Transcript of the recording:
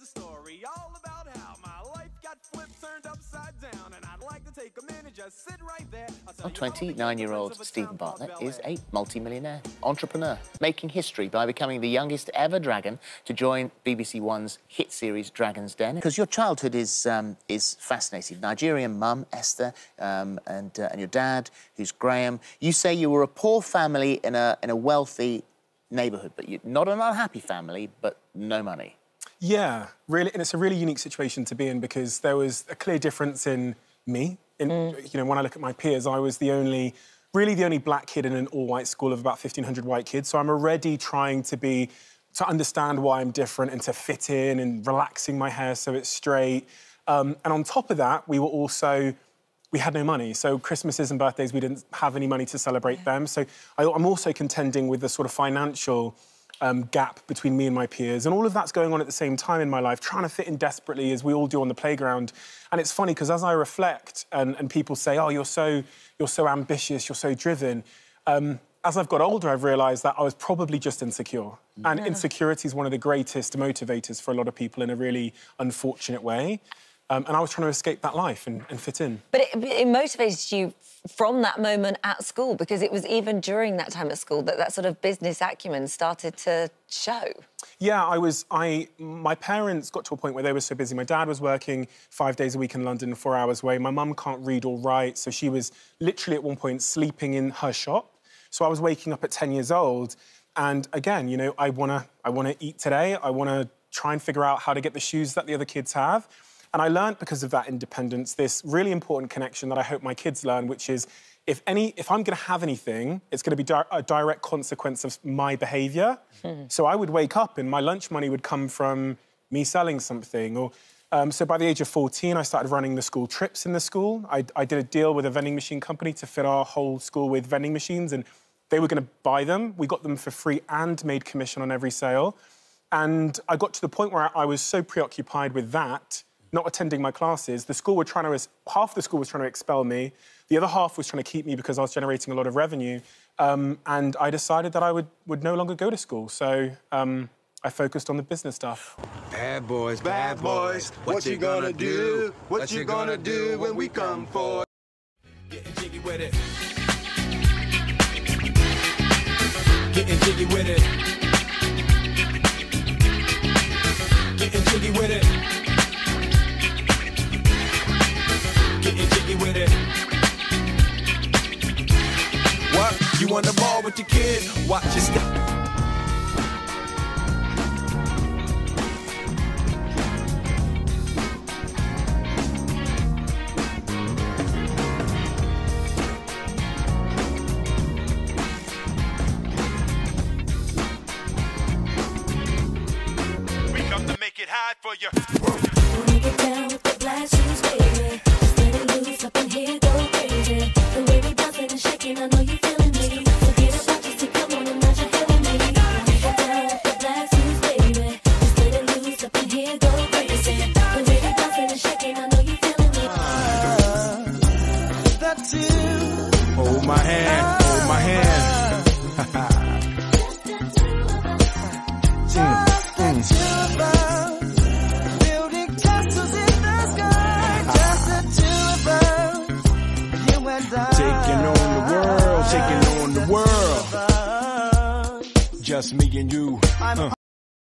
there's a story all about how my life got flipped, turned upside down, and I'd like to take a minute, just sit right there. Well, 29-year-old Steven Bartlett is a multi-millionaire entrepreneur, making history by becoming the youngest ever dragon to join BBC One's hit series Dragon's Den. Because your childhood is um, is fascinating. Nigerian mum Esther um, and uh, and your dad, who's Graham. You say you were a poor family in a in a wealthy neighbourhood, but you, not an unhappy family, but no money. Yeah, really, and it's a really unique situation to be in because there was a clear difference in me. In, mm. You know, when I look at my peers, I was the only, really the only black kid in an all-white school of about 1,500 white kids. So I'm already trying to be, to understand why I'm different and to fit in and relaxing my hair so it's straight. Um, and on top of that, we were also we had no money. So Christmases and birthdays, we didn't have any money to celebrate yeah. them. So I, am also contending with the sort of financial um, gap between me and my peers. And all of that's going on at the same time in my life, trying to fit in desperately as we all do on the playground. And it's funny because as I reflect and, and, people say, oh, you're so, you're so ambitious, you're so driven, um, as I've got older, I've realised that I was probably just insecure. And yeah. insecurity is one of the greatest motivators for a lot of people in a really unfortunate way. Um, and I was trying to escape that life and, and fit in. But it, it, motivated you from that moment at school because it was even during that time at school that that sort of business acumen started to show. Yeah, I was. I my parents got to a point where they were so busy. My dad was working five days a week in London, four hours away. My mum can't read or write, so she was literally at one point sleeping in her shop. So I was waking up at 10 years old, and again, you know, I wanna I wanna eat today. I wanna try and figure out how to get the shoes that the other kids have. And I learned because of that independence this really important connection that I hope my kids learn, which is if any, if I'm going to have anything, it's going to be di a direct consequence of my behaviour. Mm. So I would wake up and my lunch money would come from me selling something. Or um, so by the age of 14, I started running the school trips in the school. I, I did a deal with a vending machine company to fit our whole school with vending machines, and they were going to buy them. We got them for free and made commission on every sale. And I got to the point where I was so preoccupied with that not attending my classes. The school were trying to, half the school was trying to expel me. The other half was trying to keep me because I was generating a lot of revenue. Um, and I decided that I would, would no longer go to school. So um, I focused on the business stuff. Bad boys, bad boys, what, you gonna do? What you gonna do when we come for? Getting jiggy with it. Getting jiggy with it. You on the ball with your kid? Watch your step. make it hard for you. Get down with the blast Hold my hand, hold my hand. Taking on the world, taking on the world. Just me and you. Uh.